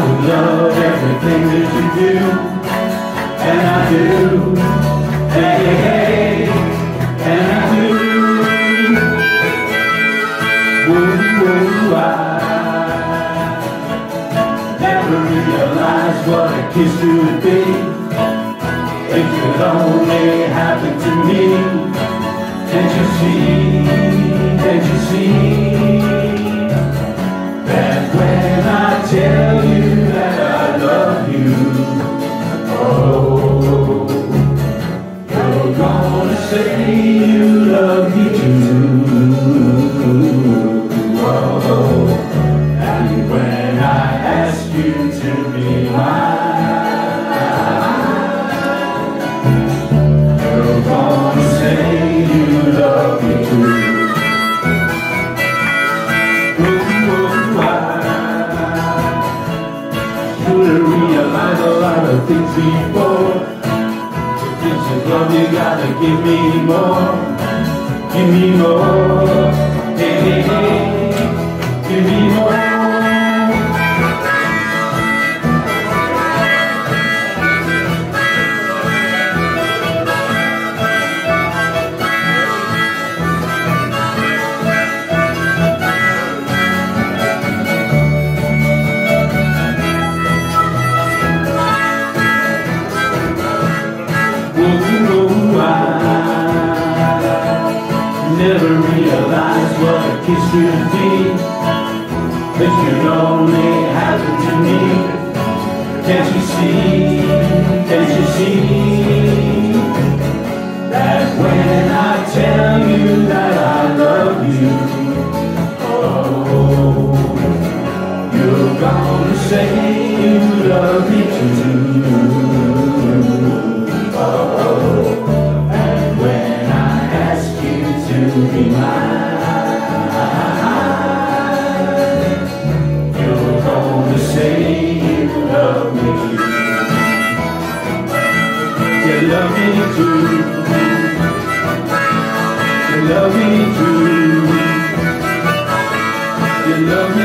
I would love everything that you do, and I do. Hey, hey, hey, and I do. Woo, woo, I never realized what a kiss could be. if it only happen to me. Can't you see? Can't you see? Things before. If this is love, you gotta give me more, give me more. Never realized what a kiss should be. This could only happen to me. Can't you see? Can't you see? That when I tell you that I love you, oh, you're gonna say you love me me too. You love me too. You love me.